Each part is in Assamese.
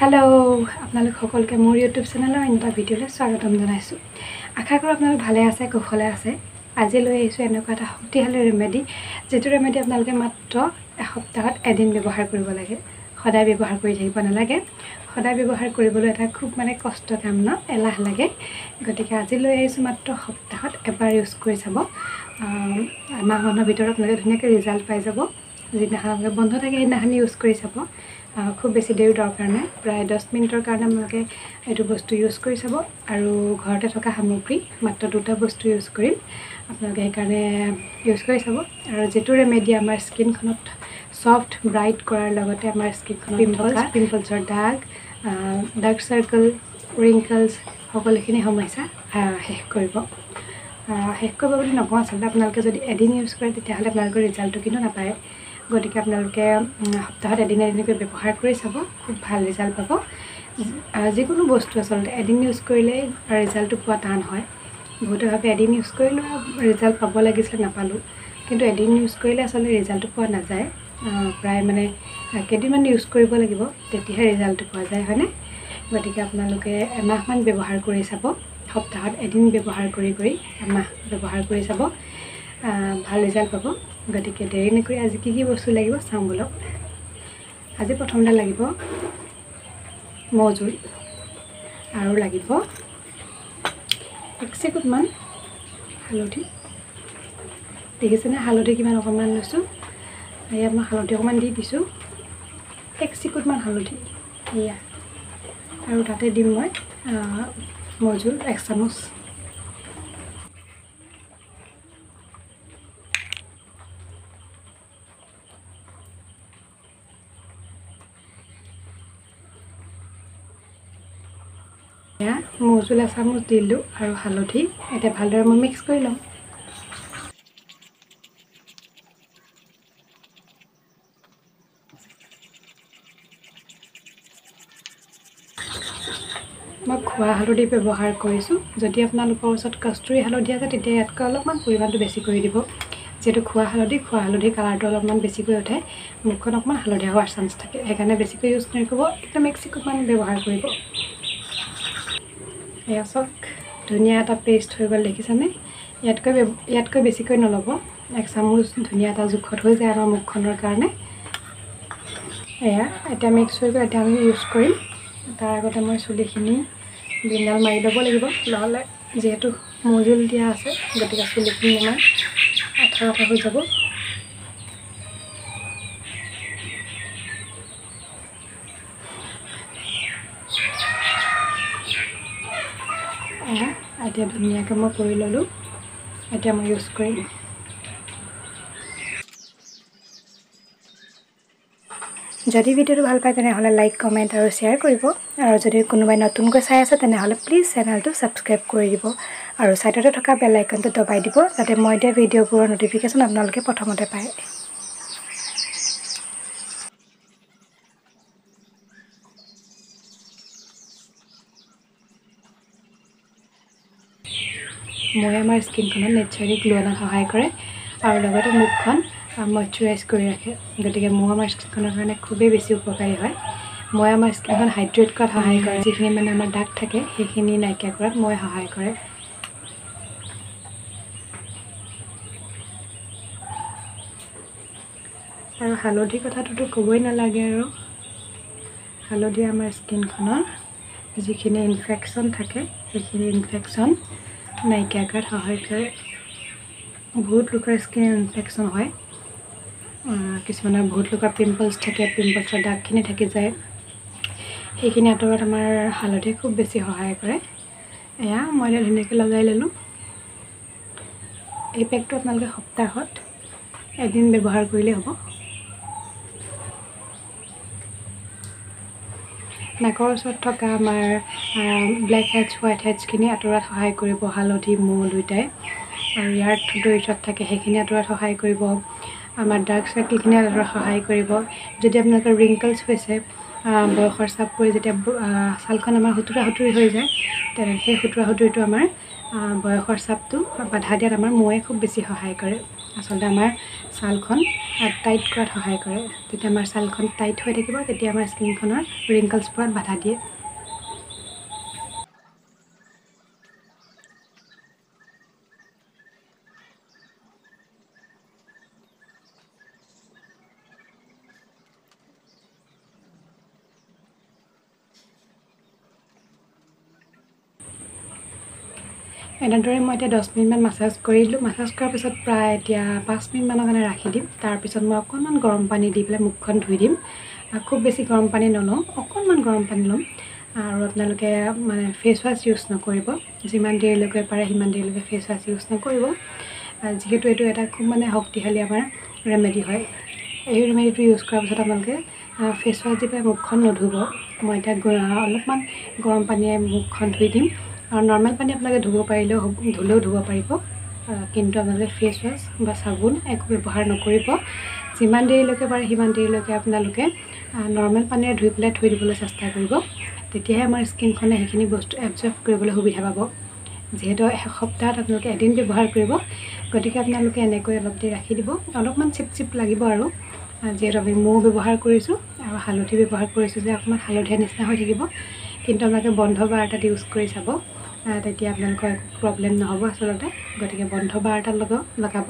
হেল্ল' আপোনালোক সকলোকে মোৰ ইউটিউব চেনেলৰ এটা ভিডিঅ'লৈ স্বাগতম জনাইছোঁ। আশা কৰোঁ আপোনালোক ভালে আছে কুশলে আছে। আজি লৈ আহিছোঁ এনেকুৱা এটা শক্তিশালী ৰেমেডি যিটো ৰেমেডি আপোনালোকে মাত্ৰ এসপ্তাহত এদিন ব্যৱহাৰ কৰিব লাগে। সদায় ব্যৱহাৰ কৰি থাকিব নালাগে। সদায় ব্যৱহাৰ কৰিবলৈ এটা খুব মানে কষ্ট কাম ন এলাহ লাগে। গতিকে আজি লৈ আহিছোঁ মাত্ৰ সপ্তাহত এবাৰ ইউজ কৰি চাব। মাহমানৰ ভিতৰত আপোনালোকে ধুনীয়াকৈ ৰিজাল্ট পাই যাব। যিদিনাখন আপোনালোকে বন্ধ থাকে সেইদিনাখন ইউজ কৰি চাব। খুব বেছি দেৰি দৰকাৰ নাই। প্ৰায় দহ মিনিটৰ কাৰণে আপোনালোকে এইটো বস্তু ইউজ কৰি চাব। আৰু ঘৰতে থকা সামগ্ৰী মাত্ৰ দুটা বস্তু ইউজ কৰিম। আপোনালোকে সেইকাৰণে ইউজ কৰি চাব। আৰু যিটো ৰেমেডি আমাৰ স্কিনখনত ছফ্ট ব্ৰাইট কৰাৰ লগতে আমাৰ স্কিনখনত পিম্পলছ পিম্পলছৰ দাগ ডাৰ্ক চাৰ্কল ৰিংকলছ সকলোখিনি সমস্যা শেষ কৰিব। শেষ কৰিব বুলি নকওঁ আচলতে। আপোনালোকে যদি এদিন ইউজ কৰে তেতিয়াহ'লে আপোনালোকৰ ৰিজাল্টটো কিন্তু নাপায়। গতিকে আপোনালোকে সপ্তাহত এদিন এদিনকৈ ব্যৱহাৰ কৰি চাব খুব ভাল ৰিজাল্ট পাব। যিকোনো বস্তু আচলতে এদিন ইউজ কৰিলে ৰিজাল্টটো পোৱা টান হয়। বহুতে ভাবে এদিন ইউজ কৰিলোঁ ৰিজাল্ট পাব লাগিছিলে নাপালোঁ। কিন্তু এদিন ইউজ কৰিলে আচলতে ৰিজাল্টটো পোৱা নাযায়। প্ৰায় মানে কেইদিনমান ইউজ কৰিব লাগিব তেতিয়াহে ৰিজাল্টটো পোৱা যায় হয়নে? গতিকে আপোনালোকে এমাহমান ব্যৱহাৰ কৰি চাব। সপ্তাহত এদিন ব্যৱহাৰ কৰি কৰি এমাহ ব্যৱহাৰ কৰি চাব। ভাল ৰিজাল্ট পাব। গতিকে দেৰি নকৰি আজি কি কি বস্তু লাগিব চাওঁ বলক। আজি প্ৰথমতে লাগিব মৌজোল আৰু লাগিব এক চেকুটমান হালধি। দেখিছেনে? হালধি কিমান অকণমান লৈছোঁ। ইয়াত মই হালধি অকণমান দি দিছোঁ। এক চিকুটমান হালধি। এয়া। আৰু তাতে দিম মই মৌজোল এক চামুচ। এয়া মৌজোল এচামুচ দিলোঁ আৰু হালধি এতিয়া ভালদৰে মই মিক্স কৰি ল'ম। মই খোৱা হালধি ব্যৱহাৰ কৰিছোঁ। যদি আপোনালোকৰ ওচৰত কষ্টুৰি হালধি আছে তেতিয়া ইয়াতকৈ অলপমান পৰিমাণটো বেছি কৰি দিব। যিহেতু খোৱা হালধি খোৱা হালধি কালাৰটো অলপমান বেছিকৈ উঠে। মুখখন অকণমান হালধীয়া হোৱাৰ চান্স থাকে। সেইকাৰণে বেছিকৈ ইউজ নকৰিব একদম এক চিকুটমান ব্যৱহাৰ কৰিব। এয়া চাওক ধুনীয়া এটা পেষ্ট হৈ গ'ল দেখিছেনে? ইয়াতকৈ ইয়াতকৈ বেছিকৈ নল'ব। এক চামুচ ধুনীয়া এটা জোখত হৈ যায় আমাৰ মুখখনৰ কাৰণে। এয়া এতিয়া মিক্স হৈ গ'ল এতিয়া আমি ইউজ কৰিম। তাৰ আগতে মই চুলিখিনি বিন্দাল মাৰি ল'ব লাগিব। নহ'লে যিহেতু মজুল দিয়া আছে গতিকে চুলিখিনি আমাৰ আঠা আঠা হৈ যাব এয়া এতিয়া ধুনীয়াকৈ মই কৰি ল'লোঁ। এতিয়া মই ইউজ কৰিম। যদি ভিডিঅ'টো ভাল পায় তেনেহ'লে লাইক কমেণ্ট আৰু শ্বেয়াৰ কৰিব। আৰু যদি কোনোবাই নতুনকৈ চাই আছে তেনেহ'লে প্লিজ চেনেলটো ছাবস্ক্ৰাইব কৰি দিব। আৰু ছাইডতে থকা বেল আইকনটো দবাই দিব যাতে মই দিয়া ভিডিঅ'বোৰৰ ন'টিফিকেশ্যন আপোনালোকে প্ৰথমতে পায়। মই আমাৰ স্কিনখনত নেচাৰেলি গ্ল' অনাত সহায় কৰে। আৰু লগতে মুখখন মইশ্চাৰাইজ কৰি ৰাখে। গতিকে মৌ আমাৰ স্কিনখনৰ কাৰণে খুবেই বেছি উপকাৰী হয়। মই আমাৰ স্কিনখন হাইড্ৰেট কৰাত সহায় কৰে। যিখিনি মানে আমাৰ দাগ থাকে সেইখিনি নাইকিয়া কৰাত মই সহায় কৰে। আৰু হালধি কথাটোতো ক'বই নালাগে আৰু। হালধি আমাৰ স্কিনখনৰ যিখিনি ইনফেকশ্যন থাকে সেইখিনি ইনফেকশ্যন নাইকিয়া কৰাত সহায় কৰে বহুত লোকৰ স্কিন ইনফেকশ্যন হয়। কিছুমানৰ বহুত লোকৰ পিম্পলছ থাকে পিম্পলছৰ দাগখিনি থাকি যায়। সেইখিনি আঁতৰত আমাৰ হালধিয়ে খুব বেছি সহায় কৰে। এয়া মই এতিয়া ধুনীয়াকৈ লগাই ল'লোঁ। এই পেকটো আপোনালোকে সপ্তাহত এদিন ব্যৱহাৰ কৰিলেই হ'ব। নাকৰ ওচৰত থকা আমাৰ ব্লেক হেডছ হোৱাইট হেডছখিনি আঁতৰাত সহায় কৰিব হালধি মৌ দুয়োটাই। আৰু ইয়াৰ দৰিদ্ৰত থাকে সেইখিনি আঁতৰাত সহায় কৰিব। আমাৰ ডাৰ্ক চাৰ্কেলখিনি আঁতৰাত সহায় কৰিব। যদি আপোনালোকৰ ৰিংকলছ হৈছে বয়সৰ চাপ পৰি যেতিয়া ছালখন আমাৰ সুতুৰা সুতুৰি হৈ যায় তেনে সেই সুতুৰা সুতুৰিটো আমাৰ বয়সৰ চাপটো বাধা দিয়াত আমাৰ মৌৱে খুব বেছি সহায় কৰে। আচলতে আমাৰ ছালখন টাইট কৰাত সহায় কৰে। যেতিয়া আমাৰ ছালখন টাইট হৈ থাকিব তেতিয়া আমাৰ স্কিনখনৰ ৰিংকলছ পৰাত বাধা দিয়ে। এনেদৰে মই এতিয়া দহ মিনিটমান মাছাজ কৰিলোঁ। মাছাজ কৰাৰ পিছত প্ৰায় এতিয়া পাঁচ মিনিটমানৰ কাৰণে ৰাখি দিম। তাৰপিছত মই অকণমান গৰম পানী দি পেলাই মুখখন ধুই দিম। খুব বেছি গৰম পানী নলওঁ অকণমান গৰম পানী ল'ম। আৰু আপোনালোকে মানে ফেচ ৱাছ ইউজ নকৰিব। যিমান দেৰিলৈকে পাৰে সিমান দেৰিলৈকে ফেচ ৱাছ ইউজ নকৰিব। যিহেতু এইটো এটা খুব মানে শক্তিশালী আমাৰ ৰেমেডি হয়। এই ৰেমেডিটো ইউজ কৰাৰ পিছত আপোনালোকে ফেচ ৱাছ দি পেলাই মুখখন নুধুব। মই এতিয়া অলপমান গৰম পানীয়ে মুখখন ধুই দিম। আৰু নৰ্মেল পানী আপোনালোকে ধুব পাৰিলেও হ'ব ধুলেও ধুব পাৰিব। কিন্তু আপোনালোকে ফেচ ৱাছ বা চাবোন একো ব্যৱহাৰ নকৰিব। যিমান দেৰিলৈকে পাৰে সিমান দেৰিলৈকে আপোনালোকে নৰ্মেল পানীৰে ধুই পেলাই থৈ দিবলৈ চেষ্টা কৰিব। তেতিয়াহে আমাৰ স্কিনখনে সেইখিনি বস্তু এবজৰ্ব কৰিবলৈ সুবিধা পাব। যিহেতু এসপ্তাহত আপোনালোকে এদিন ব্যৱহাৰ কৰিব গতিকে আপোনালোকে এনেকৈ অলপ দেৰি ৰাখি দিব। অলপমান চিপ চিপ লাগিব আৰু। যিহেতু আমি মৌ ব্যৱহাৰ কৰিছোঁ আৰু হালধি ব্যৱহাৰ কৰিছোঁ যে অকণমান হালধীয়া নিচিনা হৈ থাকিব কিন্তু আপোনালোকে বন্ধ বাৰ এটাত ইউজ কৰি চাব। তেতিয়া আপোনালোকৰ একো প্ৰব্লেম নহ'ব আচলতে। গতিকে বন্ধ বাৰ এটা লগ লগাব।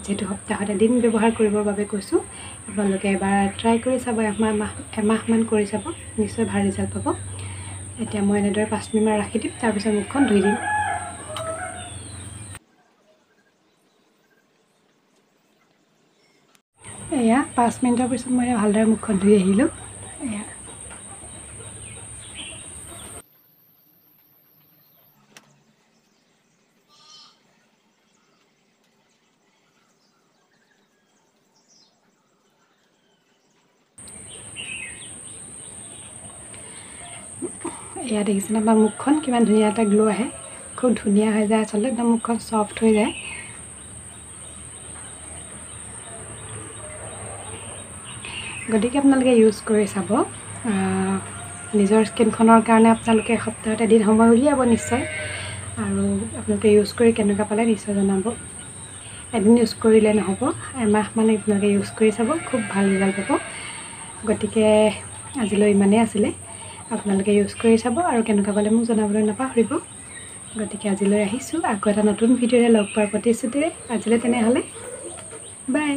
যিহেতু সপ্তাহত এদিন ব্যৱহাৰ কৰিবৰ বাবে কৈছোঁ আপোনালোকে এবাৰ ট্ৰাই কৰি চাব এমাহ মাহ এমাহমান কৰি চাব নিশ্চয় ভাল ৰিজাল্ট পাব। এতিয়া মই এনেদৰে পাঁচ মিনিটমান ৰাখি দিম তাৰপিছত মুখখন ধুই দিম। এয়া পাঁচ মিনিটৰ পিছত মই ভালদৰে মুখখন ধুই আহিলোঁ এয়া এয়া দেখিছেনে? বা মুখখন কিমান ধুনীয়া এটা গ্ল' আহে। খুব ধুনীয়া হৈ যায় আচলতে একদম মুখখন চফ্ট হৈ যায়। গতিকে আপোনালোকে ইউজ কৰি চাব। নিজৰ স্কিনখনৰ কাৰণে আপোনালোকে এসপ্তাহত এদিন সময় উলিয়াব নিশ্চয়। আৰু আপোনালোকে ইউজ কৰি কেনেকুৱা পালে নিশ্চয় জনাব। এদিন ইউজ কৰিলে নহ'ব এমাহ মানে আপোনালোকে ইউজ কৰি চাব খুব ভাল ৰিজাল্ট পাব। গতিকে আজিলৈ ইমানেই আছিলে। আপোনালোকে ইউজ কৰি চাব আৰু কেনেকুৱা পালে মোক জনাবলৈ নাপাহৰিব। গতিকে আজিলৈ আহিছোঁ। আকৌ এটা নতুন ভিডিঅ'ৰে লগ পোৱাৰ প্ৰতিশ্ৰুতিৰে। আজিলৈ তেনেহ'লে বাই